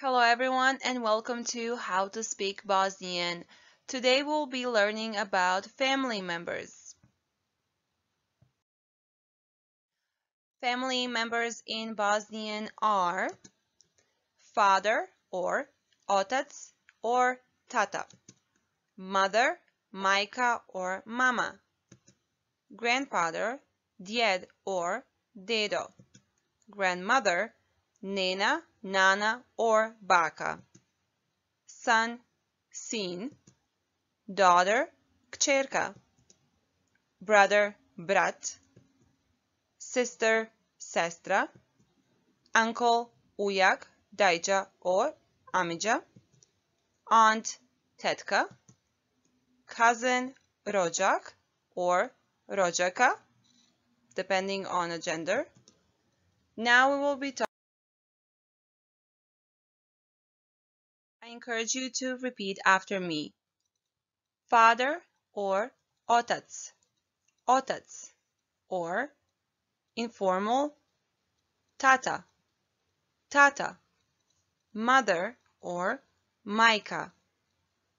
Hello everyone and welcome to How to Speak Bosnian. Today we'll be learning about family members. Family members in Bosnian are father or otac or tata, mother, majka or mama, grandfather, djed or dedo, grandmother, nena, nana or baka, son, sin, daughter, kćerka, brother, brat, sister, sestra, uncle, ujak, dajđa or amidža, aunt, tetka, cousin, Rođak, or rođaka, depending on a gender. Now we will be talking I encourage you to repeat after me. Father or otac, otac, or informal tata, tata, mother or majka,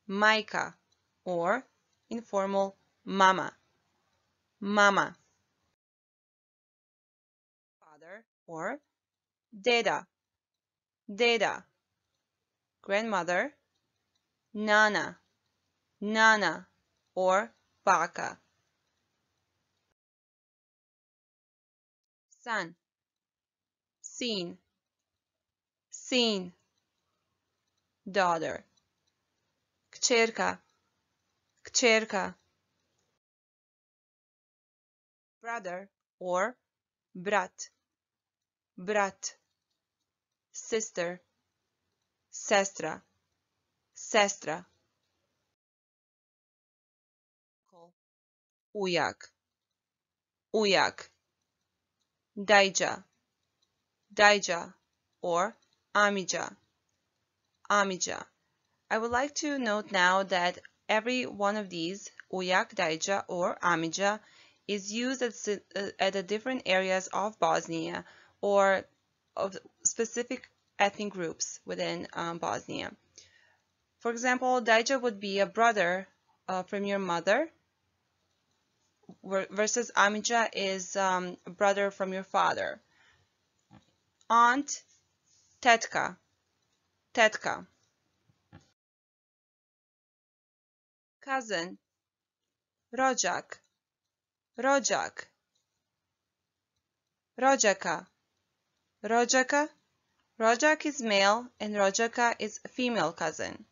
majka, or informal mama, mama, father or deda, deda, grandmother, nana, nana, or baka. Son, sin, sin, daughter, kćerka, kćerka, brother or brat, brat, sister, sestra, sestra. Ujak, ujak. Dajđa, dajđa, or amidža, amidža. I would like to note now that every one of these, ujak, dajđa, or Amidža, is used at, uh, at the different areas of Bosnia or of specific ethnic groups within um, Bosnia. For example, Dajđa would be a brother uh, from your mother versus Amidža is um, a brother from your father. Aunt, tetka, tetka. Cousin, rojak, rođak. Rojaka, rođaka Rođak is male and Rođaka is female cousin.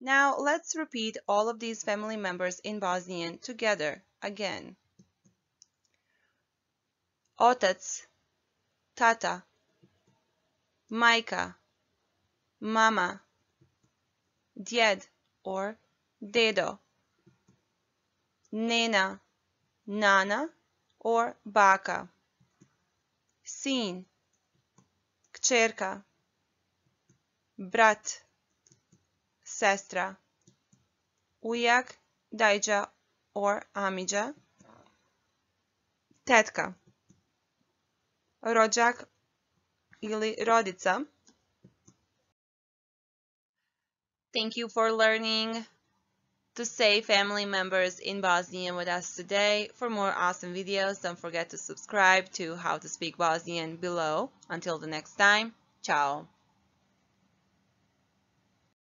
Now let's repeat all of these family members in Bosnian together again. Otac, tata, majka, mama, djed or dedo, nena, nana or baka sin, kćerka, brat, sestra, ujak, dajđa or amidža, tetka, rođak ili rodica. Thank you for learning to say family members in Bosnian with us today. For more awesome videos, don't forget to subscribe to How to Speak Bosnian below. Until the next time, ciao.